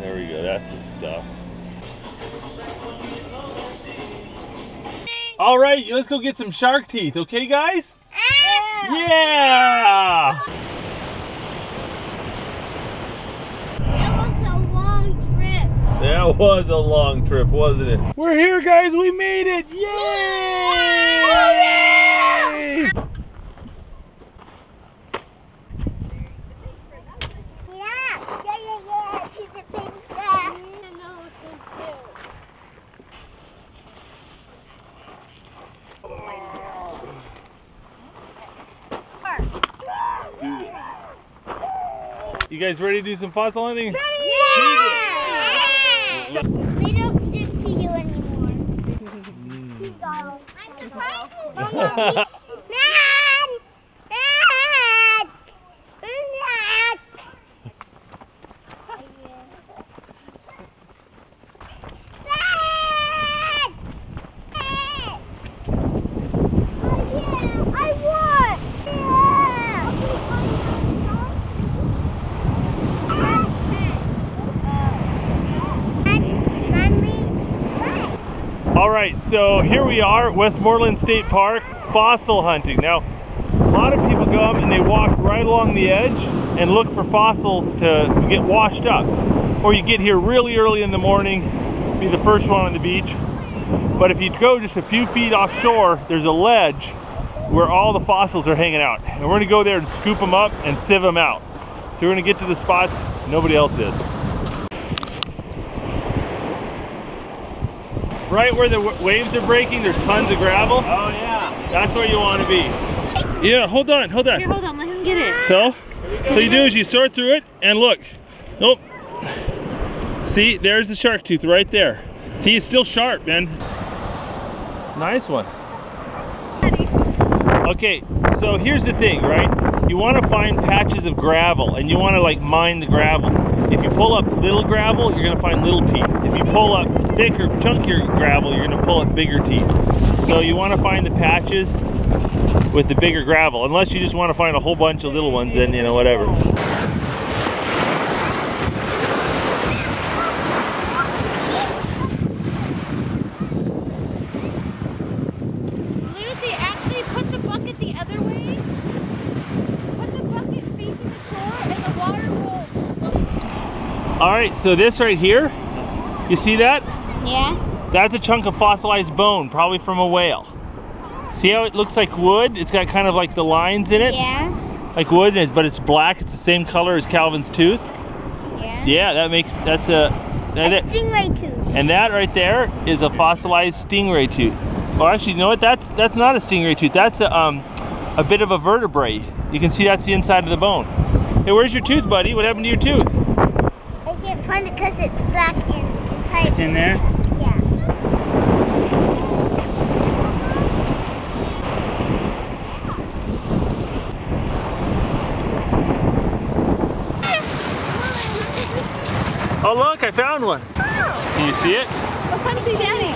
there we go. That's the stuff. All right, let's go get some shark teeth, okay, guys? Yeah! That was a long trip, That was a long trip, wasn't it? We're here, guys. We made it. Yay! You guys ready to do some fossil hunting? Yeah! They don't stick to you anymore. Mm. I'm surprised Man! Man! Man! Man! Man! Oh yeah! I won! Yeah! All right, so here we are, at Westmoreland State Park, fossil hunting. Now, a lot of people go up and they walk right along the edge and look for fossils to get washed up. Or you get here really early in the morning, be the first one on the beach. But if you go just a few feet offshore, there's a ledge where all the fossils are hanging out. And we're gonna go there and scoop them up and sieve them out. So we're gonna get to the spots nobody else is. Right where the waves are breaking, there's tons of gravel. Oh yeah. That's where you want to be. Yeah, hold on, hold on. Here, hold on, let him get it. So, so you do is you sort through it and look. Nope. See, there's the shark tooth right there. See, it's still sharp, man. Nice one. Okay, so here's the thing, right? You want to find patches of gravel and you want to like mine the gravel. If you pull up little gravel, you're going to find little teeth. If you pull up thicker, chunkier gravel, you're going to pull up bigger teeth. So you want to find the patches with the bigger gravel. Unless you just want to find a whole bunch of little ones, then, you know, whatever. Lucy, actually put the bucket the other way. Put the bucket facing the shore and the water will... All right, so this right here, you see that? Yeah? That's a chunk of fossilized bone, probably from a whale. See how it looks like wood? It's got kind of like the lines in it, Yeah? like wood, but it's black. It's the same color as Calvin's tooth. Yeah? Yeah, that makes, that's a, that, A stingray tooth. and that right there is a fossilized stingray tooth. Well, actually, you know what? That's that's not a stingray tooth. That's a, um, a bit of a vertebrae. You can see that's the inside of the bone. Hey, where's your tooth, buddy? What happened to your tooth? Find it because it's black in, inside. It's in there. Yeah. Oh, look, I found one. Oh. Can you see it? Oh, come see Daddy.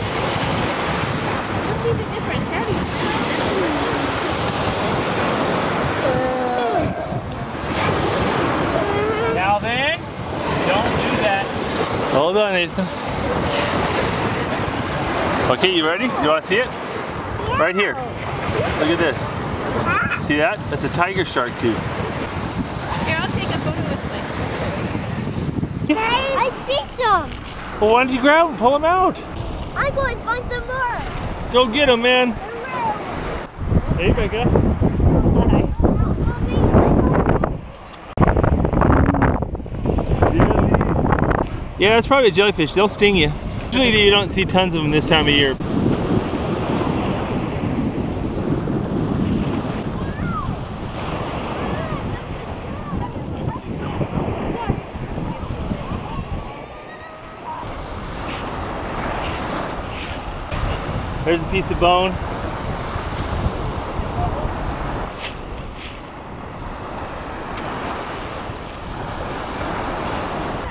Let's see the difference. Daddy. Calvin, don't do that. Hold on, Nathan. Okay, you ready? You want to see it? Right here. Look at this. See that? That's a tiger shark tooth. Here, I'll take a photo with my... I see some. Well, why don't you grab them? Pull them out. I'm going to find some more. Go get them, man. Hey, Becca. Yeah, that's probably a jellyfish. They'll sting you. Usually you don't see tons of them this time of year. There's a piece of bone.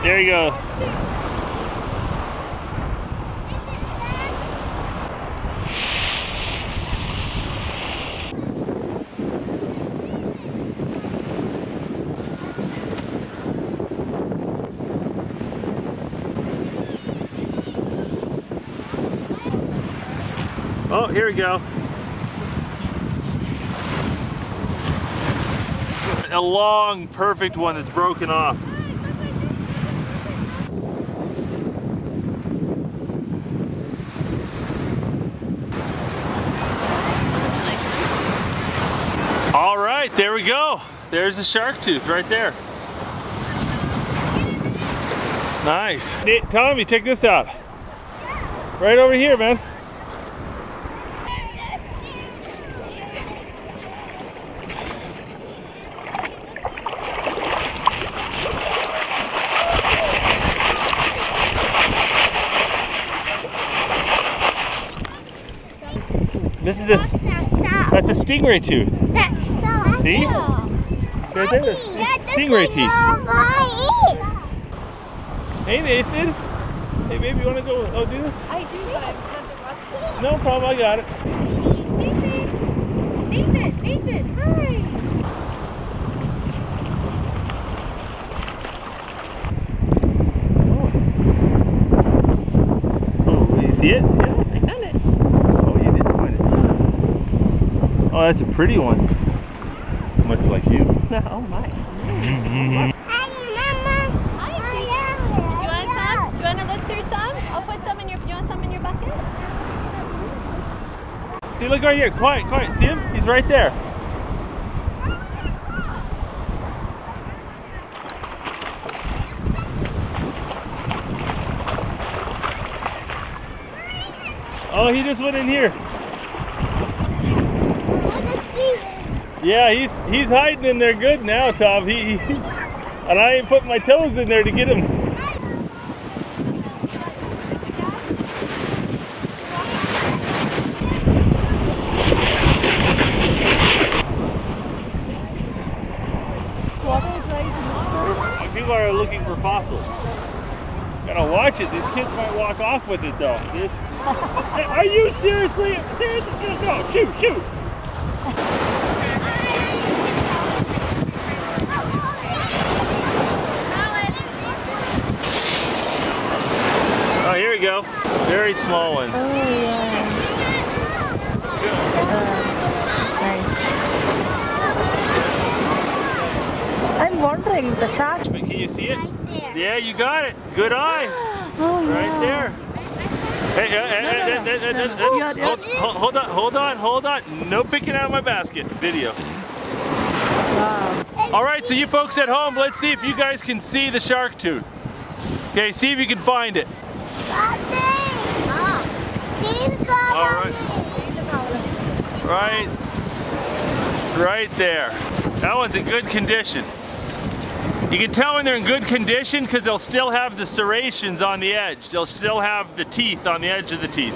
There you go. Oh, here we go. A long, perfect one that's broken off. All right, there we go. There's the shark tooth right there. Nice. Tommy, check this out. Right over here, man. This is a, That's s- that's a stingray tooth. That's so See? cool. See right there, the st- Yeah, this stingray teeth. all mine is. Hey Nathan. Hey baby, you wanna go oh do this? I do, but I'm kind of No problem, I got it. Nathan! Nathan! Nathan! Hi! Oh. oh, you see it? Yeah. I found it. Oh, you did find it. Oh, that's a pretty one. Much like you. Oh my. Mm-hmm. Hi, Mama. Hi, Do you want some? Do you want to look through some? I'll put some in your. Do you want some in your bucket? See, look right here. Quiet, quiet. See him? He's right there. Oh, he just went in here. Let's see. Yeah, he's he's hiding in there good now, Tom. He, he and I ain't putting my toes in there to get him. People are looking for fossils. Gotta watch it. These kids might walk off with it though. This. Are you seriously? Seriously? No, shoot, shoot. Oh, here we go. Very small one. Oh, I'm wondering, the shark. But Can you see it? Right there. Yeah, you got it. Good eye. Oh, Right there. Hey, Yeah, yeah. Hold on, hold on, hold on. No picking out of my basket. Video. Wow. All right, so you folks at home, let's see if you guys can see the shark tooth. Okay, see if you can find it. All right. Right, right there. That one's in good condition. You can tell when they're in good condition because they'll still have the serrations on the edge. They'll still have the teeth on the edge of the teeth.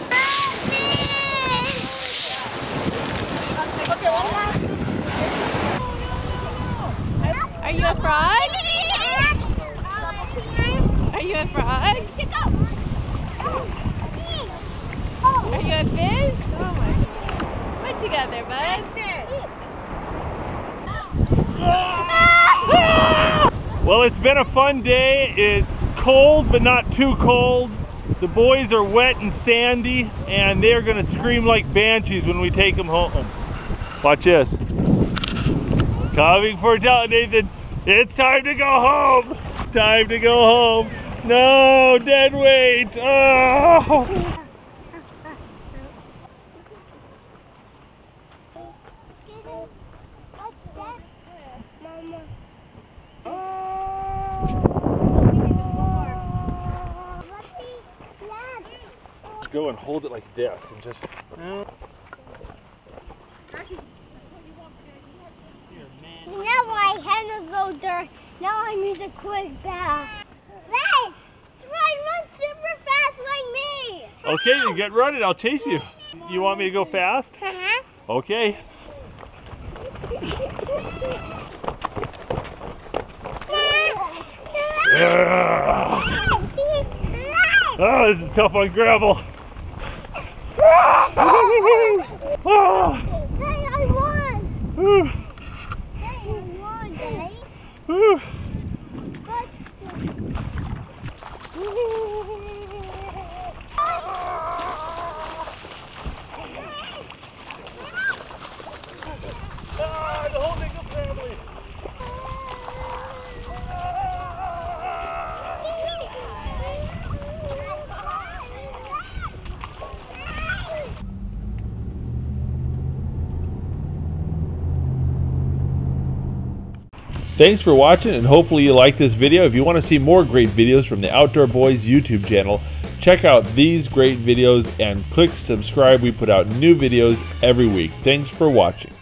Are you a frog? Are you a frog? Are you a fish? Oh my. What you got there, bud? Well, it's been a fun day. It's cold, but not too cold. The boys are wet and sandy, and they're gonna scream like banshees when we take them home. Watch this. Coming for John Nathan. It's time to go home. It's time to go home. No, dead weight. Oh. Go and hold it like this and just. Now my head is so dirty. Now I need a quick bath. Hey! Try run super fast like me! Okay, then get running. I'll chase you. You want me to go fast? Uh-huh. Okay. Oh, this is tough on gravel. Ah, Hey, I won! Hey, I won, Daddy. But... Thanks for watching and hopefully you like this video. If you want to see more great videos from the Outdoor Boys YouTube channel, check out these great videos and click subscribe. We put out new videos every week. Thanks for watching.